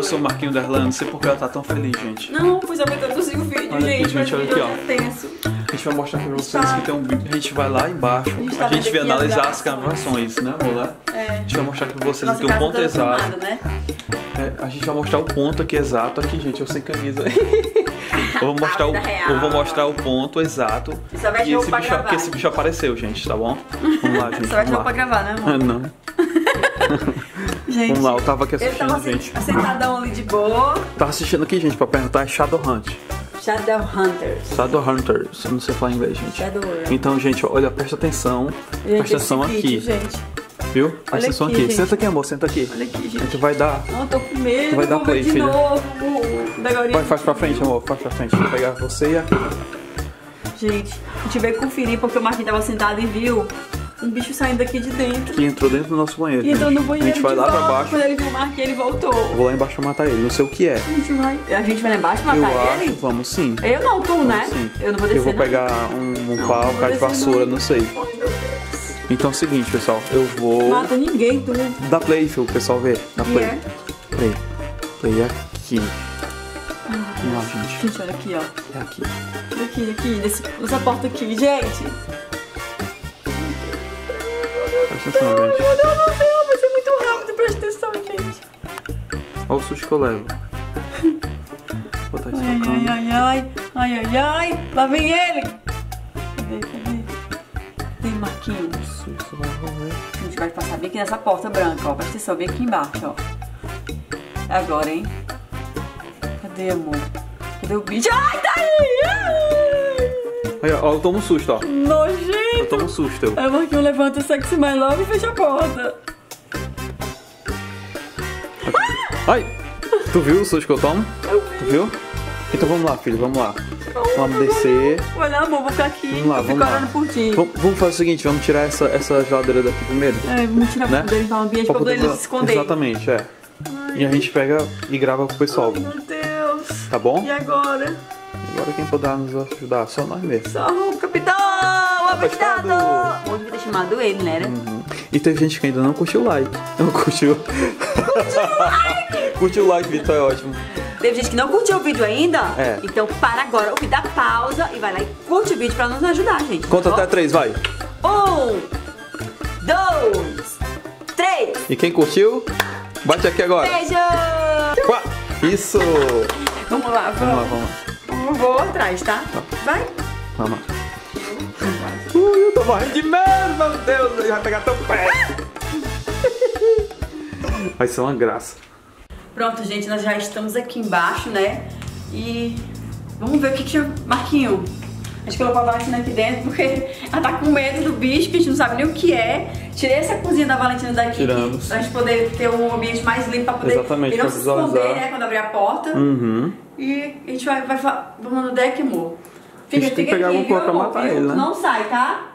eu sou o Marquinho Darlan, não sei por que ela tá tão feliz, gente. Não, pois eu introduzi o vídeo, Olha aqui, gente. gente, olha aqui, é tenso. A gente vai mostrar pra vocês Tá. que tem um vídeo. A gente vai lá embaixo, gente tá a gente vai analisar as gravações, né, amor? Lá? É. A gente vai mostrar pra vocês Nossa aqui o ponto toda exato. filmada, né? É, a gente vai mostrar o ponto aqui exato. Aqui, gente, eu sem camisa. eu, vou mostrar o, real. eu vou mostrar o ponto exato. Só vai E roupa esse bicho, gravar. que esse bicho apareceu, gente, tá bom? Vamos lá, gente. Só vai ter pra gravar, né, amor? Não. Gente, Vamos lá, eu tava aqui assistindo, tava assim, gente. sentadão ali de boa. Tava assistindo aqui, gente, pra perguntar é Shadowhunt. Shadowhunters. Shadowhunters. Eu não sei falar inglês, gente. Então, gente, olha, presta atenção. Gente, presta atenção aqui. vídeo, gente. Viu? Presta atenção aqui, aqui. gente. Senta aqui, amor, senta aqui. Olha aqui, A gente. gente vai dar. Não, eu tô com medo. Vai dar play, de filha. novo. Vai, faz pra frente, amor. Faz pra frente. Vou pegar você e a. Gente, a gente veio conferir porque o Marquinhos tava sentado e viu um bicho saindo daqui de dentro. Que entrou dentro do nosso banheiro. E entrou no banheiro A gente vai lá pra volta. baixo. Quando ele viu o Marquinhos, ele voltou. Vou lá embaixo matar ele. Não sei o que é. A gente vai... A gente vai lá embaixo Eu matar acho. ele? Vamos sim. Eu não, tu, né? Sim. Eu não vou descer, Eu vou não. pegar um, um Não, pau, um cara de vassoura, não. não sei. Então é o seguinte, pessoal. Eu vou. Mata ninguém, tu. Dá play, filho, o pessoal ver. Dá play. é? Play. Play aqui. Vamos lá, gente. Gente, olha aqui, ó. É aqui. Aqui, aqui, nessa porta aqui, gente. Atenção, Meu gente. Deus do céu, vai ser muito rápido, presta atenção, gente. Olha o susto que eu levo. Vou botar isso Ai, ai, ai, ai, ai, ai, ai, lá vem ele. Cadê, cadê? Tem Marquinhos. Isso, isso vai rolar. A gente vai passar bem aqui nessa porta branca, ó. Presta atenção, bem aqui embaixo, ó. É agora, hein? Cadê, amor? Cadê o bicho? Ai, tá aí! Aí, ó, eu tomo um susto, ó. Eu tomo um susto, eu. Aí o Marquinhos levanta o sexy mais logo e fecha a porta. Ai! Tu viu o susto que eu tomo? Tu viu? Então vamos lá, filho, vamos lá. Vamos descer. Olha, amor, vou ficar aqui. Vamos lá, eu vamos lá. olhando por ti. Vamos, vamos fazer o seguinte, vamos tirar essa, essa geladeira daqui primeiro. É, vamos tirar Né? né? dele para o ambiente pra poder ele se esconder. Exatamente, é. E a gente pega e grava pro pessoal, Meu Deus. tá bom? E agora? Agora quem puder nos ajudar, só nós mesmo. Só o capitão! Abastado! Abastado! Hoje vai ter chamado ele, né? Uhum. E teve gente que ainda não curtiu o like. Não curtiu. curtiu o like, Vitor, é ótimo. Teve gente que não curtiu o vídeo ainda? É. Então para agora, o vídeo dá pausa e vai lá e curte o vídeo pra nos ajudar, gente. Conta tá até bom? três, vai. Um, dois, três. E quem curtiu, bate aqui agora. Beijo! Quá. Isso! Vamos lá, Vamos lá, vamos. lá. Vamos, vou atrás, tá? Vai. Vamos lá. Ui, eu tô morrendo de medo, meu Deus. Ele vai pegar teu pé. Vai ser uma graça. Pronto, gente, nós já estamos aqui embaixo, né? E vamos ver o que que... Marquinho, a gente colocou a Valentina aqui dentro porque ela tá com medo do bicho, que a gente não sabe nem o que é. Tirei essa cozinha da Valentina daqui Tiramos. pra gente poder ter um ambiente mais limpo pra poder Exatamente, ele não pra se esconder, né, quando abrir a porta. Uhum. E a gente vai, vai vamos no deck, amor. Fica, A gente tem que fica pegar viu, coisa pra matar ele, né? Não sai, tá?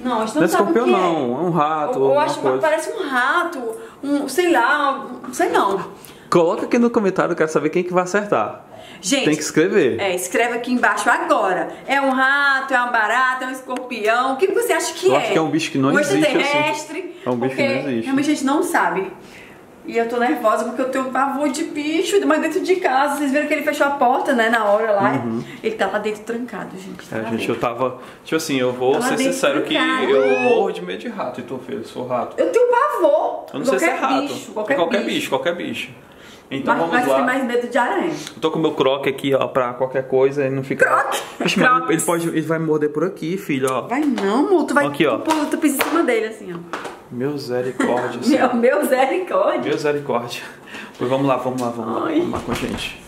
Não, a gente não, Não é sabe o escorpião, que é. não. É um rato. Eu, eu acho que coisa. parece um rato, um, sei lá, um- sei não. Coloca aqui no comentário, eu quero saber quem que vai acertar. Gente, Tem que escrever. é, escreve aqui embaixo agora. É um rato, é uma barata, é um escorpião? O que você acha que Eu é? acho que é um bicho que não um existe, assim. extraterrestre? É um bicho que não existe. Realmente a gente não sabe. E eu tô nervosa porque eu tenho pavor de bicho, mas dentro de casa. Vocês viram que ele fechou a porta, né, na hora lá. Ele tá lá dentro trancado, gente. tá Uhum. É, gente, dentro. eu tava. Tipo assim, eu vou Ela ser sincero do que eu morro de medo de rato, e tu, filho, eu sou rato. Eu tenho pavor. Eu não sei se é qualquer rato. bicho, qualquer, qualquer bicho. bicho, qualquer bicho. Então mas vamos mas lá. tem mais medo de aranha. Eu tô com o meu croque aqui, ó, pra qualquer coisa e não fica. Croque? Vixe, ele pode. Ele vai morder por aqui, filho, ó. Vai não, amor. Tu vai. Aqui, ó. Tu, tu pisa em cima dele, assim, ó. Misericórdia. assim. Meu, meu misericórdia. Misericórdia. Pois vamos lá, vamos lá, vamos lá. Ai. Vamos lá com a gente.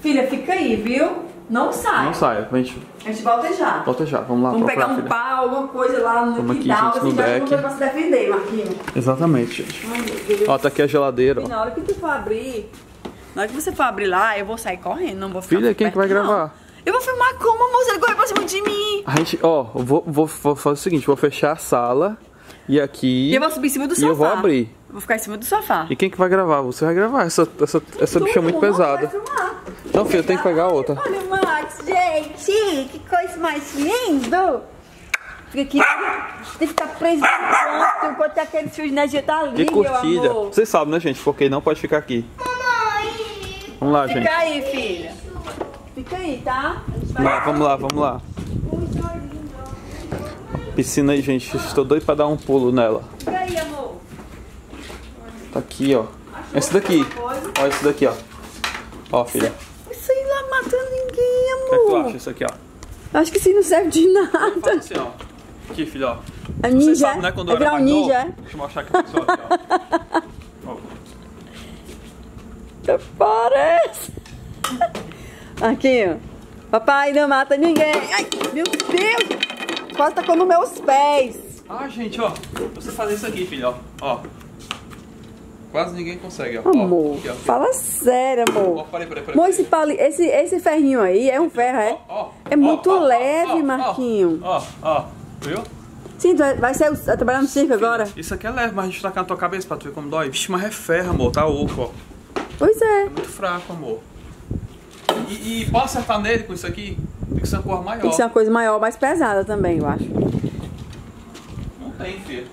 Filha, fica aí, viu? Não sai. Não saia, a gente A gente volta já. volta já. Vamos lá Vamos procurar, pegar um filha. pau, alguma coisa lá no Vamos aqui, quintal. gente, no Você já deck. pra se defender, Marquinhos. Exatamente, gente. Ai, meu. Ó, tá aqui a geladeira, E ó. na hora que tu for abrir, na hora que você for abrir lá, eu vou sair correndo, não vou ficar Filha, quem que vai perto, não. gravar? Eu vou filmar como? Se ele correr pra cima de mim. A gente, ó, vou, vou, vou fazer o seguinte, vou fechar a sala e aqui. E eu vou subir em cima do E sofá. eu vou abrir. Eu vou ficar em cima do sofá. E quem que vai gravar? Você vai gravar. Essa, essa, essa Tu, bicha é muito pesada. Não, filho, tem que pegar outra. Olha o Max, gente, que coisa mais lindo. Fica aqui, tem que ficar preso enquanto, enquanto aquele fio de energia tá ali, Que curtida. Vocês sabem, né, gente? Porque não pode ficar aqui. Vamos lá, gente. Fica aí, filha. Fica aí, tá? Vai... Vamos lá, vamos lá. Piscina aí, gente. Estou doido pra dar um pulo nela. Aí, amor. Tá aqui, ó. Esse daqui. Ó, esse daqui, ó. Ó, filha. Isso aí lá matando ninguém, O que é que tu amor. acha isso aqui, ó? Acho que isso não serve de nada. assim, ó. Aqui, filha, ó. É Você ninja, sabe, né, quando eu é era mais ninja, novo? Deixa eu mostrar aqui pro pessoal, aqui, ó. Ó. Parece. Aqui, ó. Papai não mata ninguém. Ai, meu Deus. Quase tacou nos meus pés. Ah, gente, ó. Você fazer isso aqui, filha, ó. Ó. Quase ninguém consegue, ó. Amor, Ó, aqui, ó. fala sério, Ó, amor. peraí, peraí, peraí. Amor, esse, pali, esse, esse ferrinho aí é um ferro, é? Ó, ó, É ó, muito ó, ó, leve, ó, ó, Marquinho. Ó, ó. Viu? Sim, tu vai, vai ser, vai trabalhar no circo agora? Isso aqui é leve, mas a gente tacar na tua cabeça pra tu ver como dói. Vixe, mas é ferro, amor. Tá oco, ó. Pois é. É muito fraco, amor. E, e pode acertar nele com isso aqui? Tem que ser uma cor maior. Tem que ser uma coisa maior, mais pesada também, eu acho. Não tem, filho.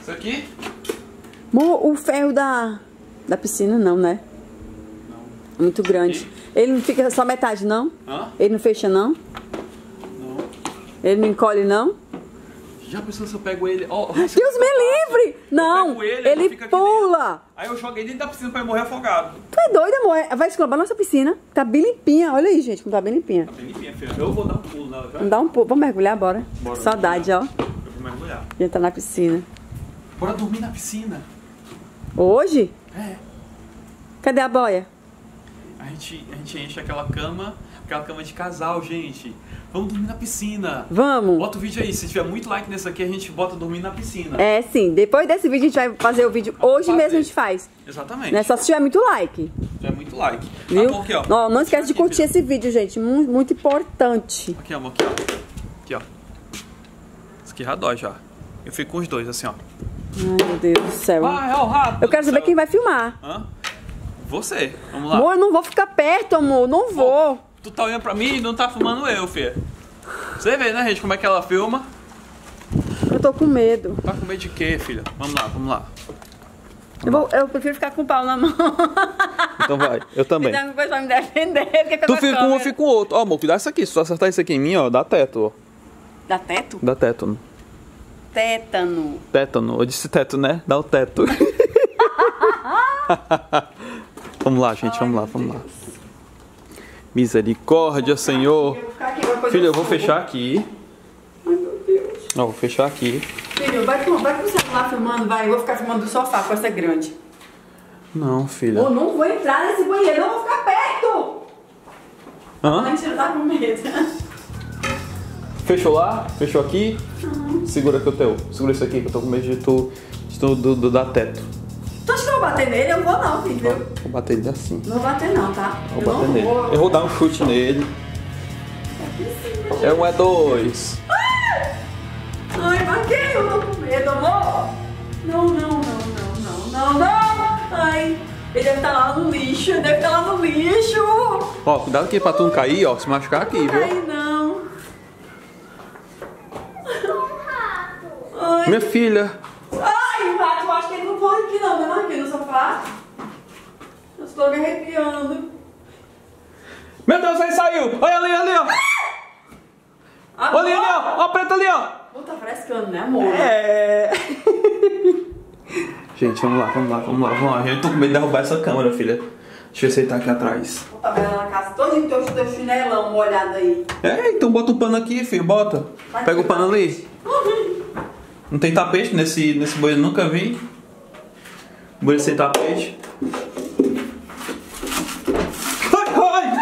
Isso aqui? O ferro da, da piscina não, né? Não. Muito grande. Ele não fica só metade, não? Hã? Ele não fecha, não? Não. Ele não encolhe, não? Já pensou se eu pego ele? Ó, Deus me livre! Não, ele, ele, pula! Aí eu joguei dentro da piscina pra ele morrer afogado. Tu é doido, amor? Vai esclabar nossa piscina. Tá bem limpinha. Olha aí, gente, como tá bem limpinha. Tá bem limpinha, filha. Eu vou dar um pulo nela, já. Vamos dar um pulo. Vamos mergulhar, bora. Bora Saudade, ó. Eu vou mergulhar. Entrar na piscina. Bora dormir na piscina. Hoje? É. Cadê a boia? A gente, a gente enche aquela cama, aquela cama de casal, gente. Vamos dormir na piscina. Vamos. Bota o vídeo aí. Se tiver muito like nesse aqui, a gente bota dormir na piscina. É, sim. Depois desse vídeo a gente vai fazer o vídeo. Hoje fazer. mesmo a gente faz. Exatamente. Né? Só se tiver muito like. Se tiver muito like. Viu? Amor, aqui, ó. Ó, não esquece de curtir esse vídeo, gente. Muito, muito importante. Aqui, amor, aqui, ó. Aqui, ó. Isso aqui já dói já. Eu fico com os dois, assim, ó. Ai, meu Deus do céu. Ah, é o rato. Eu quero saber quem vai filmar. Hã? Você. Vamos lá. Amor, eu não vou ficar perto, amor. Não vou. Tu tá olhando pra mim e não tá filmando eu, filha. Você vê, né, gente, como é que ela filma. Eu tô com medo. Tá com medo de quê, filha? Vamos lá, vamos lá. Eu, vou- eu prefiro ficar com o pau na mão. Então vai, eu também. Então, depois vai me defender. Tu fica com um, eu fico com o outro. Ó, amor, cuidado isso aqui. Se tu acertar isso aqui em mim, ó, dá teto, ó. Dá teto? Dá tétano. Tétano. Tétano. Eu disse teto, né? Dá o teto. vamos lá, gente, vamos lá, vamos lá. Misericórdia, Senhor. Eu Filho, eu vou subo. fechar aqui. Ai, meu Deus. Ó, vou fechar aqui. Filho, vai vai pro celular filmando, vai. Eu vou ficar filmando do sofá com essa grande. Não, filha. Eu não vou entrar nesse banheiro, eu não vou ficar perto. Hã? Mentira, tá com medo. Fechou lá? Fechou aqui? Segura aqui o teu. Segura isso aqui que eu tô com medo de tu, de tu do, do, dar teto. Vou bater nele? Eu vou não, filho. Vou bater ele assim. Não vou bater não, tá? Vou eu bater não nele. vou. Eu vou dar um chute nele. É um, é dois. Ai, Marquinhos, eu tô com medo, amor. Não, não, não, não, não, não, não. Ai, ele deve estar lá no lixo, ele deve estar lá no lixo. Ó, cuidado aqui pra tu não cair, ó. Se machucar aqui, viu? Ai, não. Ai, Minha filha. ai, o rato, eu acho que ele não pode aqui não, né, Marquinhos, no sofá? Me arrepiando. Meu Deus, aí saiu! Olha ali, ali, ó! Olha ali, ali, ó! Ó a preta ali, ó! Pô, tá frescando, né, amor? É. Gente, vamos lá, vamos lá, vamos lá, vamos lá. Eu tô com medo de derrubar essa câmera, filha. Deixa eu ver se ele tá aqui atrás. Tá vendo na casa todinho teu, teu chinelão molhado aí. É, então bota o pano aqui, filho, bota. Pega o pano ali. Não tem tapete nesse, nesse banheiro, nunca vi. Banheiro sem tapete. Ai,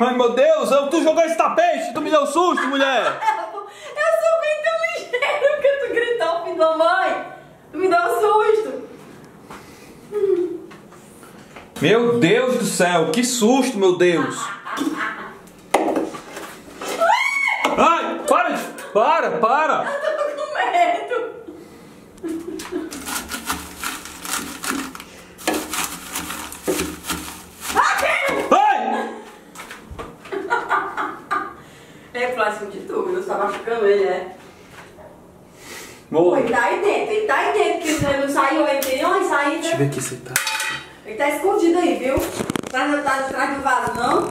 ai! Meu Deus, eu- tu jogou esse tapete, tu me deu susto, mulher! Eu sou bem ligeiro que tu gritou, filho da mãe. Tu me deu um susto. Meu Deus do céu, que susto, meu Deus! Ai, para, de- para, para! Eu tô com medo. Ai! Plástico de tudo, eu tava machucando ele, é? Pô, ele tá aí dentro, ele tá aí dentro, porque ele não saiu aí, tem onde sair, Deixa eu ver aqui se tá. Ele tá escondido aí, viu? Tá, tá atrás do vaso, não?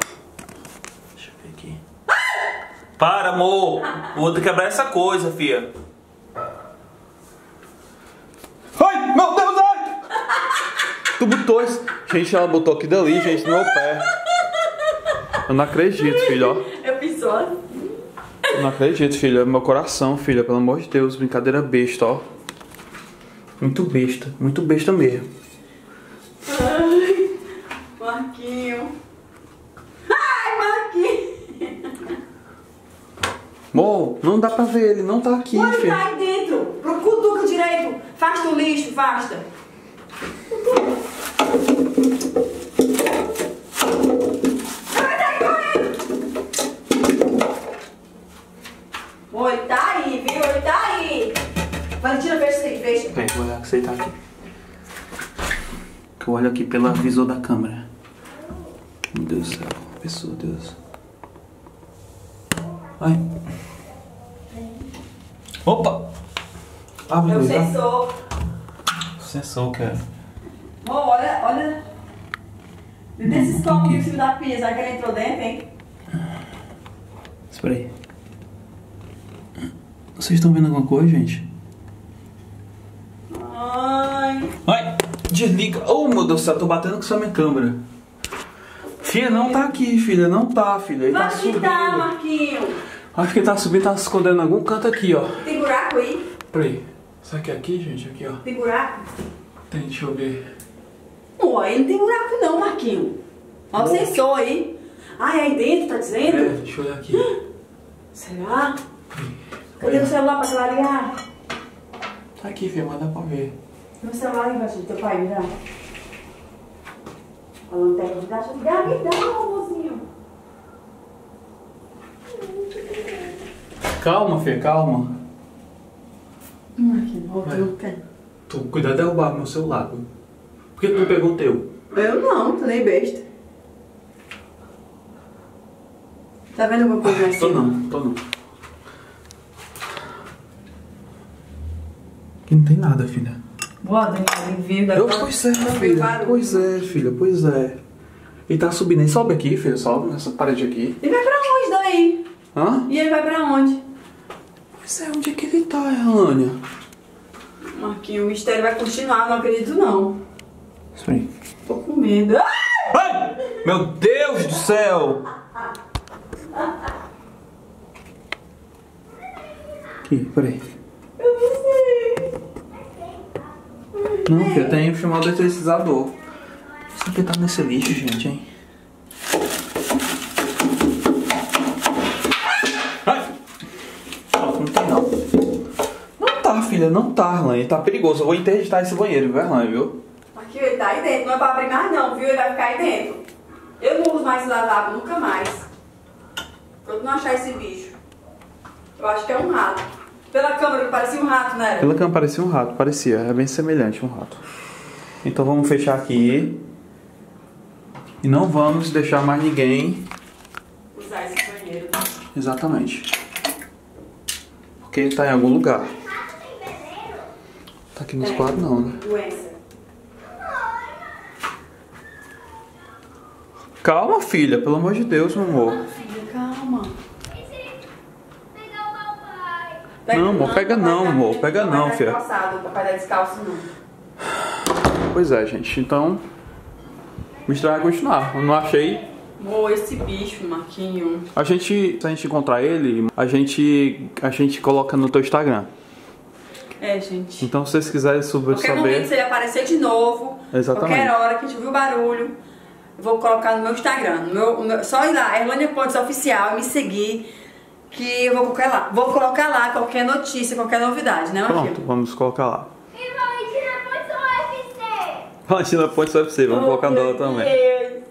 Deixa eu ver aqui. Para, amor! Ter que quebrar essa coisa, fia. Ai, meu Deus, ai! Tu botou isso. Gente, ela botou aqui dali, gente, no meu pé. Eu não acredito, filho, ó. Eu fiz só assim. Não acredito, filho. É meu coração, filha. Pelo amor de Deus, brincadeira besta, ó. Muito besta, muito besta mesmo. Ai, Marquinho. Ai, Marquinho. Amor, não dá pra ver, ele não tá aqui, Pode filho. tá aí dentro. Pro cutuca direito. Afasta o lixo, afasta. Vai, tá correndo. Ô, ele tá aí, viu? Ele tá aí. Valentina, fecha isso aí, fecha. Peraí, vou tá aqui. Que eu olho aqui pela visor da câmera. Meu Deus do céu. Pessoa, Deus. Ai. Opa! Ah, É o beleza. sensor. Sensor, cara. Ô, olha, olha. Dentro desses copos em cima da pia, será que ele entrou dentro, hein? Espera aí. Vocês estão vendo alguma coisa, gente? Ai. Ai, desliga. Oh, meu Deus do céu, tô batendo com essa minha câmera. Filha, não tá aqui, filha. Não tá, filha. Ele tá Vai que subindo. tá, Marquinho. Acho que ele tá subindo, tá se escondendo em algum canto aqui, ó. Tem buraco aí? Peraí. Será que é aqui, gente? Aqui, ó. Tem buraco? Tem, deixa eu ver. Pô, aí não tem buraco não, Marquinho. Olha o sensor aí. Ai, aí dentro, tá É, dizendo? deixa eu olhar aqui. Será? Cadê o celular pra ligar? Tá aqui, filha, mas dá pra ver. Meu celular aí embaixo do teu pai, me dá. A lanterna, me dá, me dá, me dá, amorzinho. Calma, filha, calma. Vai. não quer. Tu, cuidado de derrubar meu celular. Por que tu não pegou o teu? Eu não, tô nem besta. Tá vendo alguma coisa assim? Tô não, tô não. Aqui não tem nada, filha. Boa, que vir Eu, pois é, filha. Pois é, filha, pois é. Ele tá subindo aí. Sobe aqui, filha, sobe nessa parede aqui. E vai pra onde daí? Hã? E ele vai pra onde? Pois é, onde é que ele tá, Erlânia? Marquinhos, o mistério vai continuar, não acredito não. Aí. Tô com medo. Ah! Ai! Meu Deus do céu! Aqui, peraí. Eu não sei. Não, filha, tem que chamar o que tá nesse lixo, gente, hein? Não, tem não. Não tá, filha, não tá, Arlane. Tá perigoso. Eu vou interditar esse banheiro, viu, Arlane, viu? Marquinhos, ele tá aí dentro. Não é pra abrir mais não, viu? Ele vai ficar aí dentro. Eu não uso mais esse lavabo, nunca mais. Quando não achar esse bicho. Eu acho que é um rato. Pela câmera parecia um rato, né? Pela cama parecia um rato, parecia. É bem semelhante um rato. Então vamos fechar aqui. E não vamos deixar mais ninguém. Usar esse banheiro. Exatamente. Porque ele tá em algum lugar. Tá aqui nos quadros não, né? Doença. Calma, filha, pelo amor de Deus, meu amor. Filha, calma. Pegar o papai. Não, amor, pega não, tá- amor, pega não, tá filha. O papai tá descalço, não. Pois é, gente. Então, o mistério vai continuar. Eu não achei. Amor, esse bicho, Marquinho. A gente, se a gente encontrar ele, a gente, a gente coloca no teu Instagram. É, gente. Então, se vocês quiserem sobre Qualquer momento, se saber, ele aparecer de novo, Exatamente. qualquer hora que a gente ouvir o barulho, vou colocar no meu Instagram. No meu, no meu- só ir lá, Erlânia Pontes Oficial, me seguir, que eu vou colocar lá. Vou colocar lá qualquer notícia, qualquer novidade, né, pronto, Marquinho? vamos colocar lá. E Valentina só UFC. Valentina Pontes UFC, vamos colocar dela também. Deus.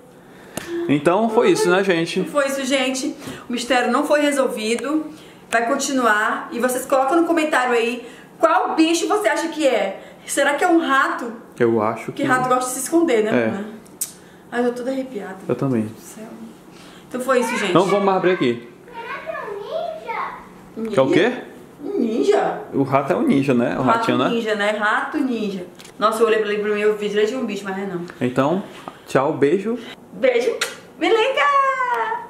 Então, foi isso, né, gente? Foi isso, gente. O mistério não foi resolvido. Vai continuar. E vocês colocam no comentário aí qual bicho você acha que é. Será que é um rato? Eu acho que. Porque rato gosta de se esconder, né? É. mamãe? Ai, eu tô toda arrepiada. Eu também. Então foi isso, gente. Não vamos mais abrir aqui. Ninja. Que é o quê? Ninja. O rato é um ninja, né? O, o rato ratinho, né? ninja, né? né? Rato ninja. Nossa, eu olhei pra ele pro meu vídeo, ele um bicho, mas é não. Então, tchau, beijo. Beijo. Me liga!